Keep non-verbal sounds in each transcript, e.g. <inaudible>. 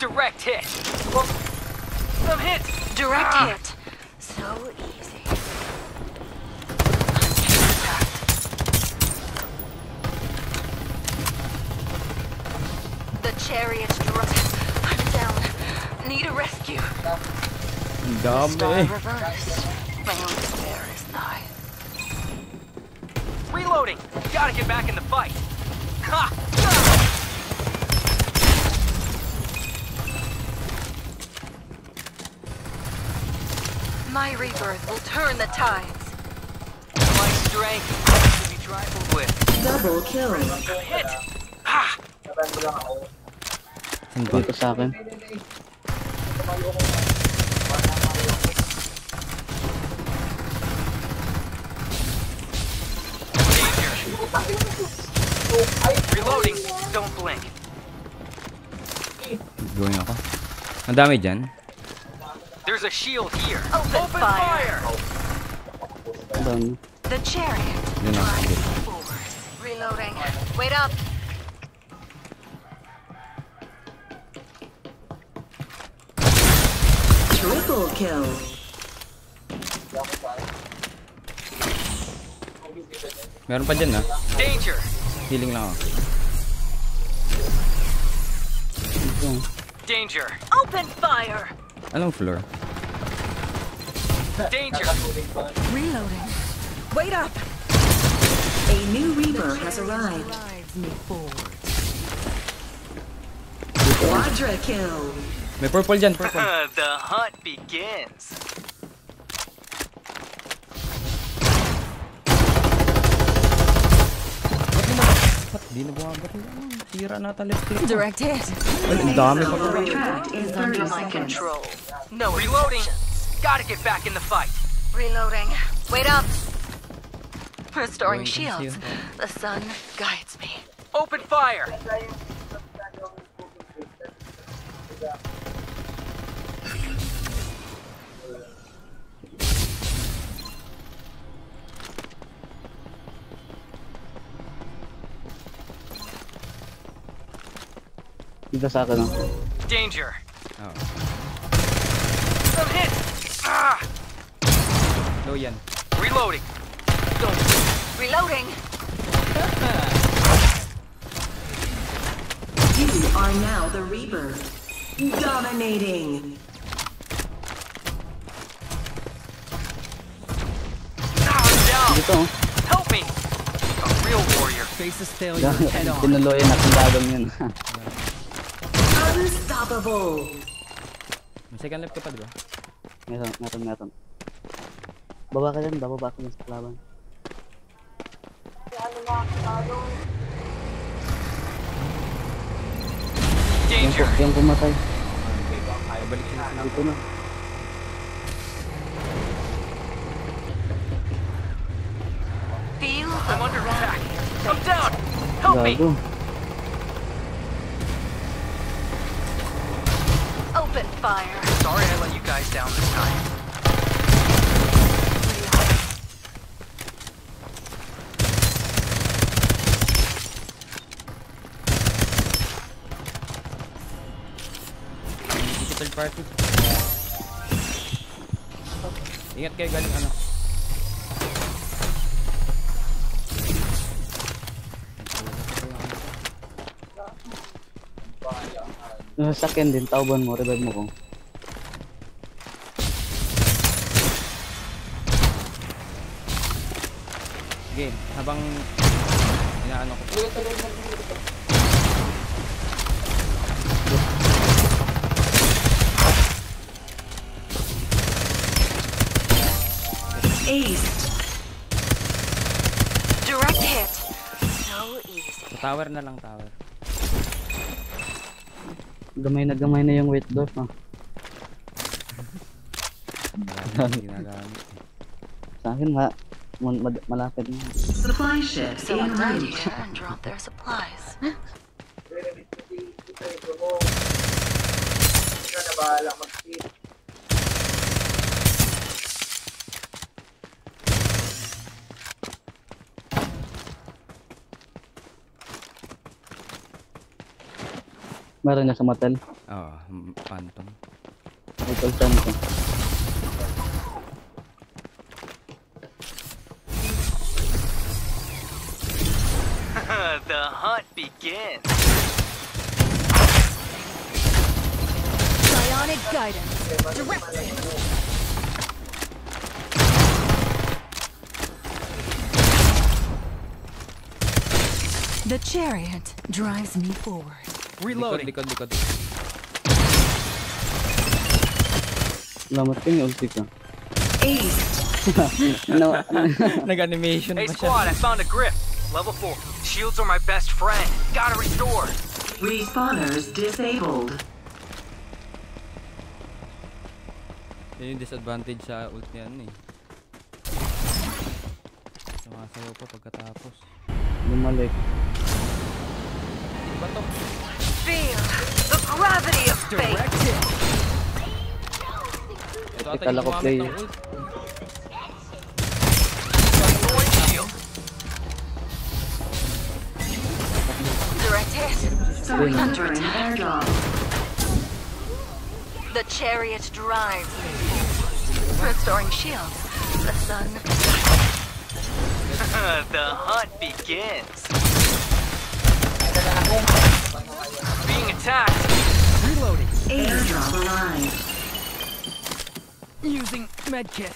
direct hit. Well, some hit. Direct ah. hit. So easy. The chariot's dropped. I'm down. Need a rescue. Dumb. Star reverse. My own despair is nigh. Reloading. Gotta get back in the fight. Ha! My rebirth will turn the tides. My strength is to be trifled with. Double kill. Hit! Ha! Saan ba? Dito sa akin. Reloading! Don't blink. Going ako. Ang dami dyan. There's a shield here. Open fire. Down. The chariot Yun ako. Sige. drives forward. Reloading. Wait up. Triple kill. Meron pa dyan ah. Danger! Healing lang ako. Danger! Open fire. Anong floor? Danger! Reloading. Wait up. A new Reaper has arrived. Drives me forward. Quadra kill. May purple dyan, purple. the hunt begins. Ba't di na bumabat? Tira na ta left click. Direct hit. Ay, ang dami pa. Retract in 30 Under my control. No Reloading! Exceptions. Gotta get back in the fight. Reloading. Wait up. Restoring Going shields. The sun guides me. Open fire! Dito sa akin. Danger! Oo. Some hit! Ah! Low yan. Reloading! Don't Reloading. <laughs> You are now the Reaper. Dominating. Ah, down! Dito. Help me! A real warrior. Faces failure head on. Tinuloy na ang dagang yun. <laughs> Unstoppable. May second left ka pa, di ba? Meron, meron, meron. Baba ka dyan, bababa dyan sa kalaban. Yung, Danger! yung pumatay. Balik sila. Dito na. Feel I'm the under gravity attack. of I'm fate. down! Help me! Gago. Open fire. Sorry I let you guys down this time. Third party. Ingat kayo galing ano. Yung sasakyan din, tauban mo, revive mo ko. Sige, habang inaano ko. Ace. Direct hit. So easy. Tower na lang, tower. Gamay na gamay na yung weight dot, ah. Marami ginagamit. Sa akin, ma ma- mad- malapit na. Supply ship route. here and drop their supplies. Meron na sa motel. Oo, m- phantom. Motel center. The hunt begins. Psionic guidance. Directed. The chariot drives me forward. Likod, likod, likod. Salamat yung ulti ka. Ace. <laughs> Ano? <laughs> Nag-animation Hey pa siya. squad, I found a grip. Level 4. Shields are my best friend. Gotta restore. Respawners disabled. Yun yung disadvantage sa ult niyan eh. Sumasayaw pa pagkatapos. Bumalik. Diba to? Feel the gravity of fate. Ito ata Kala yung ko gumamit play. ng ult. Hit. Summoning for an. The chariot drives me. Restoring shield. The sun. <laughs> the hunt begins. Being attacked. Reloading. Airdrop arrived. Using medkit.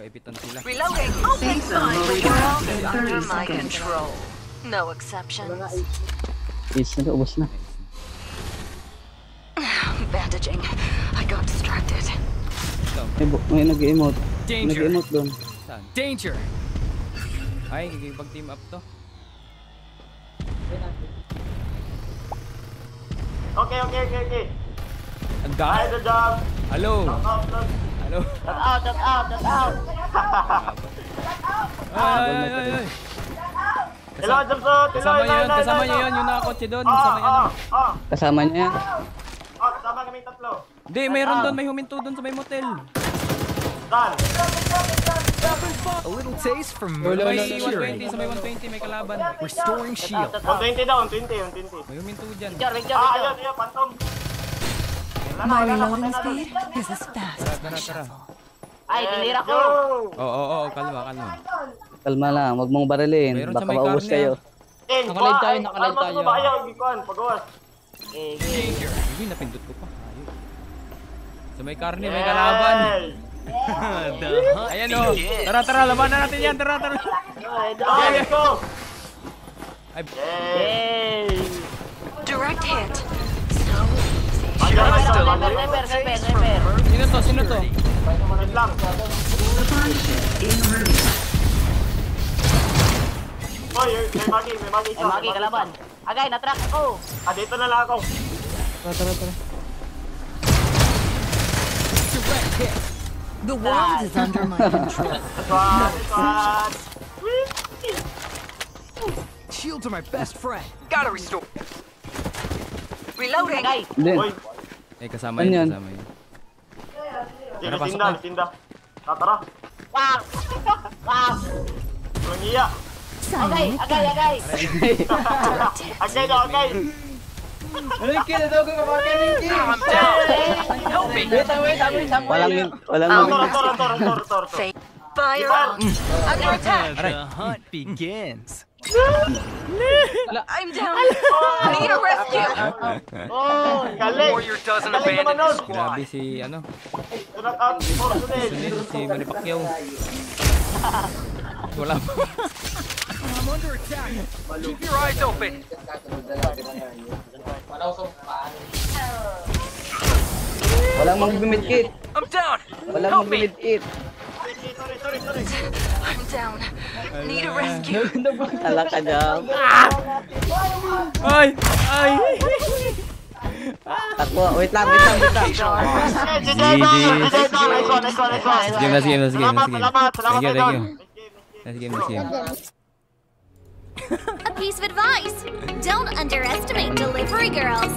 Magkaipitan sila. Reloading. Open Safe zone will The be world back in is under my control. No exceptions. Is na ubos na. Bandaging. I got distracted. May, bu- may nag-emote. Danger. Nag-emote doon. Danger. Ay, kikipag team up to. Okay, okay, okay, okay. Ang Hi, dami. good job. Hello. Out, out. Hello. Shut out, shut out, shut out. <laughs> Ay, ay, ay, ay. Kasama hello, yun, hello, kasama hello. nyo yun, yung nakakotse doon. Oh, Kasama yun. oh, oh. Kasama niya yan. Oh, kasama kami tatlo. Hindi, mayroon doon, may huminto doon sa may motel. Done. A little taste from May Mercy 120, sa may 120, may kalaban. Restoring shield. 120 daw, 120, 120. May huminto dyan. Ah, ayun, ayun, phantom. My reloading speed is as fast as Tara, my tara. shovel. Ay, dinira ko. Oo, oo, oo, kalma, kalma. Kalma lang, wag mong barilin. Mayroon sa Baka may maubos karne, kayo. Ten, Nakalive tayo, ay, nakalive tayo. mo ba kayo? Gikuan, pagawas. Danger. Uy, napindot ko pa. Ayun. Sa may karne, may kalaban. <laughs> Ayan o. begins. Tara, tara, labanan natin yan. Tara, tara. Okay, let's go. Ay. Direct hit. So taste from Mercy. sino to, sino to? Wait lang. Supply ship en route. Oy, may magi, may magi. May magi, kalaban. Agay, natrack ako. Ah, dito na lang ako. Tara, tara, tara. The world is under my control. <laughs> Squad, squad. Shields are my best friend. Gotta restore. Reloading. Agay. Uy, Eh, kasama Ano yun, yan? kasama yun. sige, tinda, tinda. Ah, tara. Wow. <laughs> Wow. Okay, okay, okay. okay, okay. Ricky, natawagan ka mga Ricky! I'm down! Help me! Wait! Walang. Walang min... Toro, toro, toro, toro, toro! Attack! Aray. The! I'm down! I need a rescue! Oh! Warrior doesn't abandon squad! Grabe si, ano? Si Manny <laughs> Wala. I'm under attack. Keep your eyes open. walang mag-medkit. I'm down. Walang Help me. mag-medkit. Sorry, sorry, sorry. I'm down. Need a rescue. <laughs> Ala ka dyan. Ay! Ay! Takbo. Wait lang, wait lang, wait lang. GG. Nice one, nice one, nice one. Sige, last game, last game, last game. Thank you, thank you. Last game, last game. A piece of advice don't underestimate delivery girls.